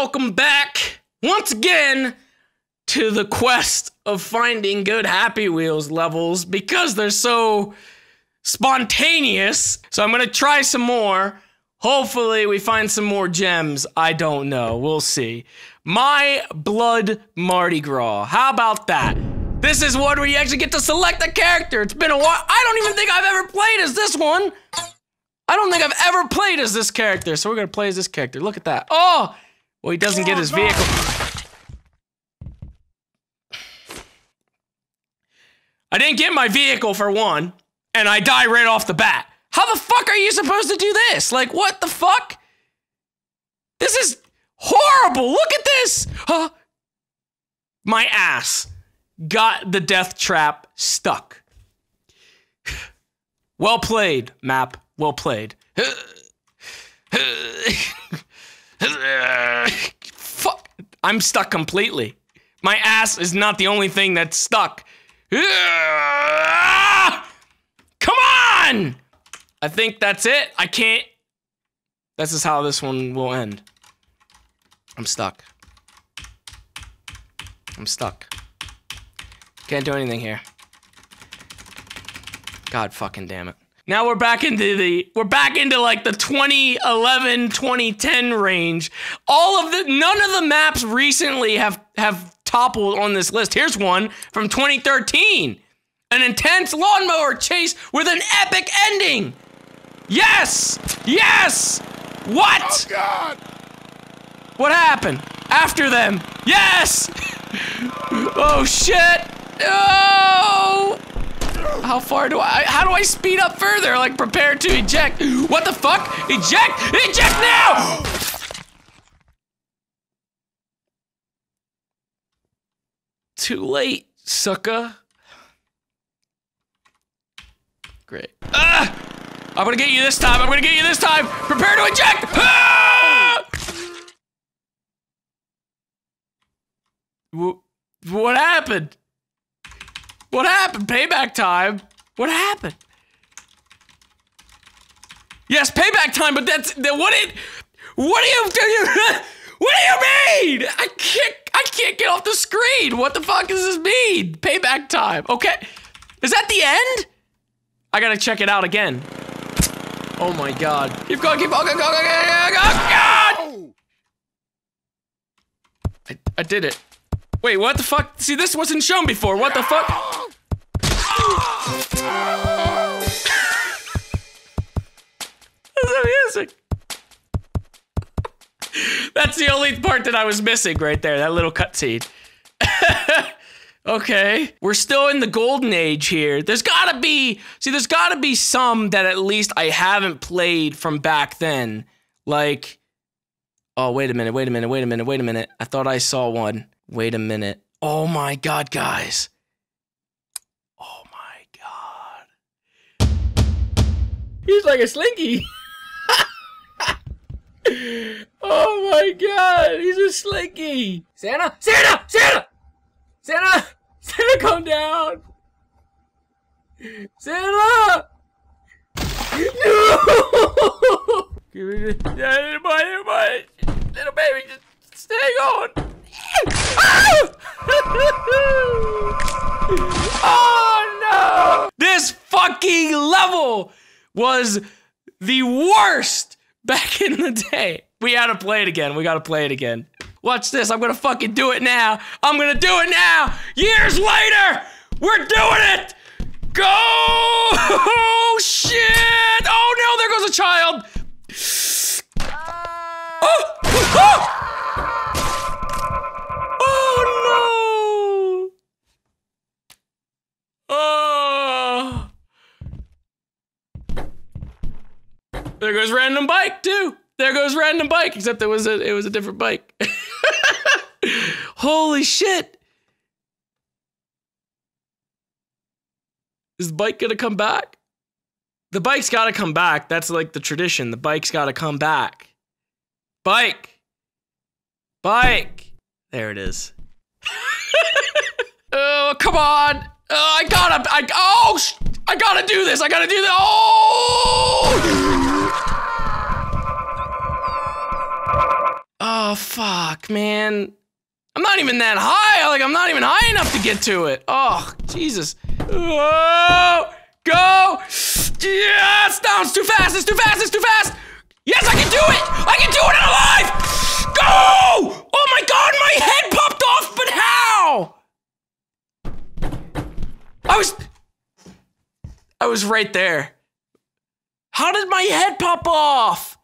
welcome back once again to the quest of finding good Happy Wheels levels because they're so spontaneous. So I'm gonna try some more. Hopefully, we find some more gems. I don't know. We'll see. My Blood Mardi Gras. How about that? This is one where you actually get to select a character. It's been a while. I don't even think I've ever played as this one. I don't think I've ever played as this character. So we're gonna play as this character. Look at that. Oh! Well, he doesn't get oh, his vehicle. I didn't get my vehicle for one, and I die right off the bat. How the fuck are you supposed to do this? Like, what the fuck? This is horrible. Look at this. Huh? My ass got the death trap stuck. Well played, map. Well played. Fuck. I'm stuck completely. My ass is not the only thing that's stuck. Come on! I think that's it. I can't. This is how this one will end. I'm stuck. I'm stuck. Can't do anything here. God fucking damn it. Now we're back into the we're back into like the 2011 2010 range. All of the none of the maps recently have have toppled on this list. Here's one from 2013. An intense lawnmower chase with an epic ending. Yes! Yes! What? Oh God! What happened? After them. Yes! oh shit! No! How far do I, how do I speed up further? Like prepare to eject. What the fuck? Eject! Eject now! Too late, sucker. Great. Ah! I'm gonna get you this time. I'm gonna get you this time. Prepare to eject. Ah! What happened? What happened? Payback time. What happened? Yes, payback time, but that's that what it what do you do you what do you mean? I can't I can't get off the screen. What the fuck does this mean? Payback time. Okay. Is that the end? I gotta check it out again. Oh my god. Keep going, keep going, go, go, go, go, go, go! I, I did it. Wait, what the fuck? See, this wasn't shown before. What the fuck? That's the music. That's the only part that I was missing right there. That little cutscene. okay, we're still in the golden age here. There's gotta be, see, there's gotta be some that at least I haven't played from back then. Like, oh, wait a minute, wait a minute, wait a minute, wait a minute. I thought I saw one. Wait a minute. Oh my god, guys. He's like a slinky. oh my god, he's a slinky. Santa, Santa, Santa, Santa, Santa, come down. Santa. No. Yeah, little boy, little baby, just stay on. Ah! oh no! This fucking level was the worst back in the day. We gotta play it again. We gotta play it again. Watch this. I'm gonna fucking do it now. I'm gonna do it now. Years later, we're doing it. Go! Oh shit! Oh no! There goes a child. Oh! Oh! There goes random bike too. There goes random bike, except it was a it was a different bike. Holy shit! Is the bike gonna come back? The bike's gotta come back. That's like the tradition. The bike's gotta come back. Bike! Bike! There it is. oh, come on! Oh, I gotta, I, oh, I gotta do this! I gotta do this! Oh! Oh, fuck. man. I'm not even that high. Like, I'm not even high enough to get to it. Oh, Jesus. Oh, go. Yes, no, it's too fast. It's too fast. It's too fast. Yes, I can do it. I can do it. I'm alive. Go. Oh my God, my head popped off, but how? I was, I was right there. How did my head pop off?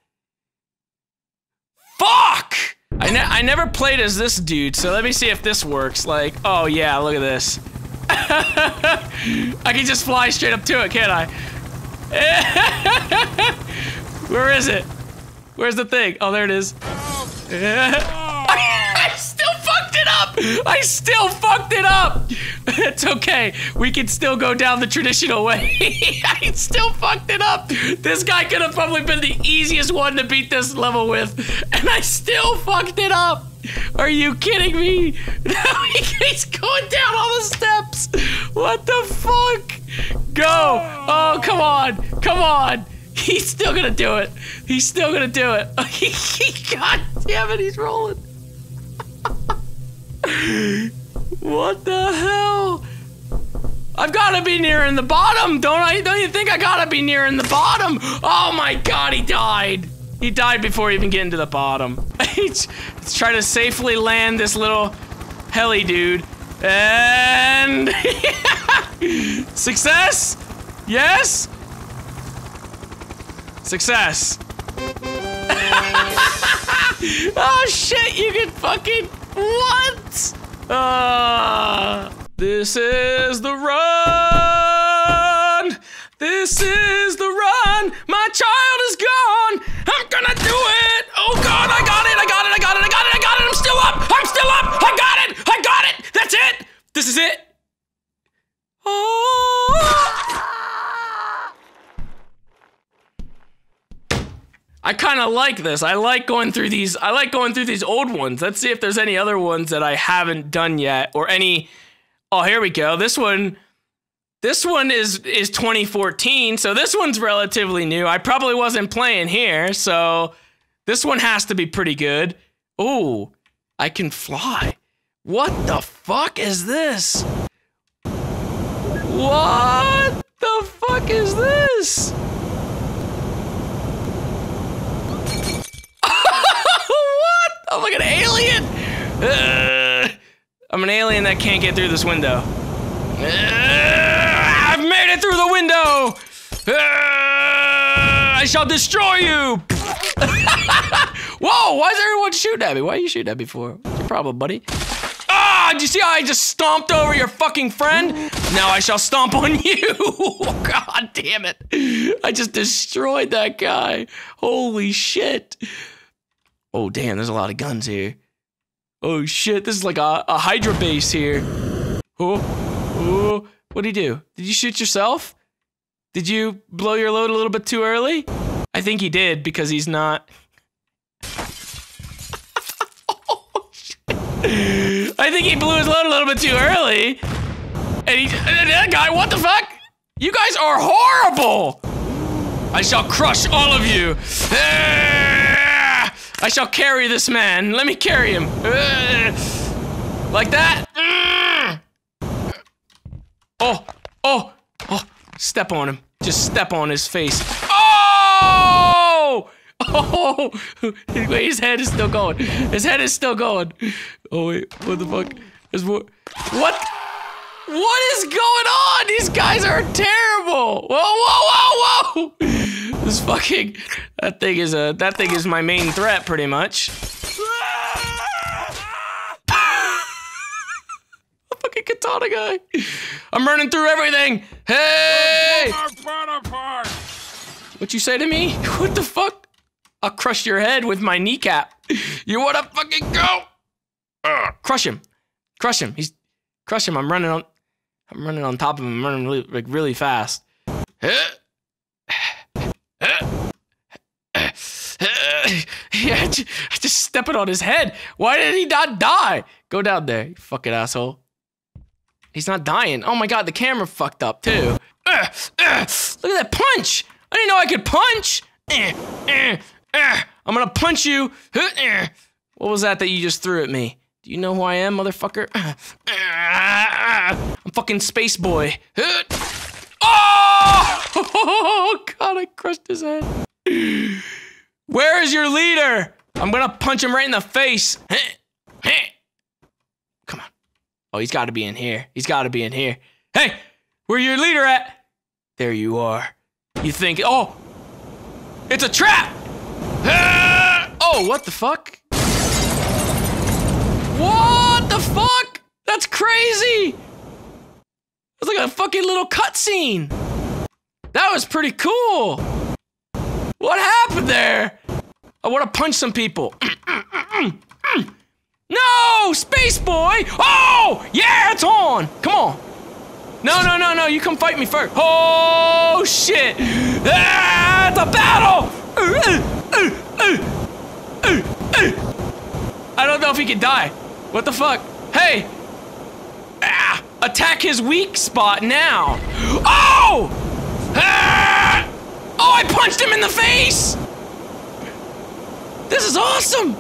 Fuck! I, ne I never played as this dude, so let me see if this works. Like, oh yeah, look at this. I can just fly straight up to it, can't I? Where is it? Where's the thing? Oh, there it is. Oh, Fucked it up! I still fucked it up! It's okay. We can still go down the traditional way. I still fucked it up. This guy could have probably been the easiest one to beat this level with, and I still fucked it up. Are you kidding me? Now he's going down all the steps. What the fuck? Go. Oh, come on. Come on. He's still gonna do it. He's still gonna do it. God damn it, he's rolling. What the hell? I've gotta be near in the bottom, don't I? Don't you think I gotta be near in the bottom? Oh my god, he died. He died before even getting to the bottom. Let's try to safely land this little heli dude. And success? Yes? Success. oh shit, you can fucking what? Uh, this is the run. This is the run. My child is gone. I'm gonna do it. Oh god, I got it. I got kind of like this. I like going through these. I like going through these old ones. Let's see if there's any other ones that I haven't done yet or any Oh, here we go. This one this one is is 2014, so this one's relatively new. I probably wasn't playing here, so this one has to be pretty good. Oh, I can fly. What the fuck is this? What the fuck is this? I'm like an alien. Uh, I'm an alien that can't get through this window. Uh, I've made it through the window. Uh, I shall destroy you. Whoa, why is everyone shooting at me? Why are you shooting at me for? What's your problem, buddy? Ah, did you see how I just stomped over your fucking friend? Now I shall stomp on you. God damn it. I just destroyed that guy. Holy shit. Oh, damn, there's a lot of guns here. Oh, shit, this is like a, a Hydra base here. Oh, oh, what'd he do? Did you shoot yourself? Did you blow your load a little bit too early? I think he did because he's not. I think he blew his load a little bit too early. And he, that guy, what the fuck? You guys are horrible. I shall crush all of you. I shall carry this man. Let me carry him. Uh, like that. Mm. Oh, oh, oh. Step on him. Just step on his face. Oh! Oh! Wait, his head is still going. His head is still going. Oh, wait. What the fuck? There's more. What? What is going on? These guys are terrible. Whoa, whoa, whoa, whoa! This fucking that thing is a that thing is my main threat, pretty much. fucking katana guy. I'm running through everything. Hey! What you say to me? What the fuck? I'll crush your head with my kneecap. You wanna fucking go? Uh, crush him. Crush him. He's crush him. I'm running on. I'm running on top of him. I'm running really, like really fast. Yeah, just step it on his head. Why did he not die? Go down there, you fucking asshole. He's not dying. Oh my god, the camera fucked up too. Uh, uh, look at that punch! I didn't know I could punch! Uh, I'm gonna punch you. What was that that you just threw at me? Do you know who I am, motherfucker? I'm fucking Space Boy. Oh! God, I crushed his head. Where is your leader? I'm gonna punch him right in the face. Come on. Oh, he's gotta be in here. He's gotta be in here. Hey, where your leader at? There you are. You think, oh, it's a trap! Oh, what the fuck? What the fuck? That's crazy! It's like a fucking little cutscene. That was pretty cool. What happened there? I want to punch some people. no, Space Boy! Oh, yeah, it's on. Come on. No, no, no, no, you come fight me first. Oh, shit. Ah, it's a battle. I don't know if he can die. What the fuck? Hey! Ah, attack his weak spot now. Oh! Ah! Oh, I punched him in the face! This is awesome!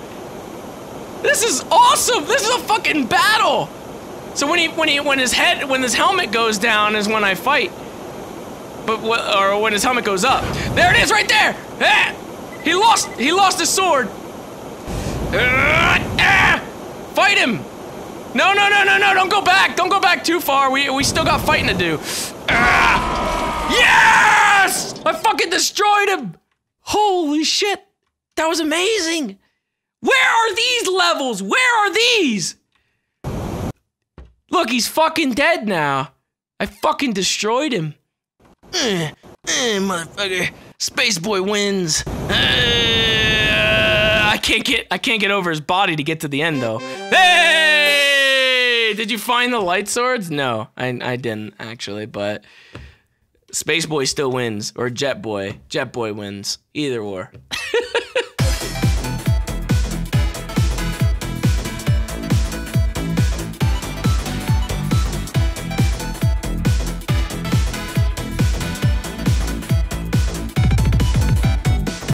This is awesome! This is a fucking battle! So when he when he when his head when his helmet goes down is when I fight. But or when his helmet goes up. There it is right there! Ah! He lost he lost his sword. Ah! Fight him! No, no, no, no, no, don't go back! Don't go back too far. We, we still got fighting to do. Ah! Yes! I fucking destroyed him! Holy shit! That was amazing! Where are these levels? Where are these? Look, he's fucking dead now. I fucking destroyed him. Uh, uh, motherfucker. Space Boy wins. Uh, I can't get I can't get over his body to get to the end though. Hey! Did you find the light swords? No, I I didn't actually, but Space Boy still wins or Jet Boy. Jet Boy wins. Either or.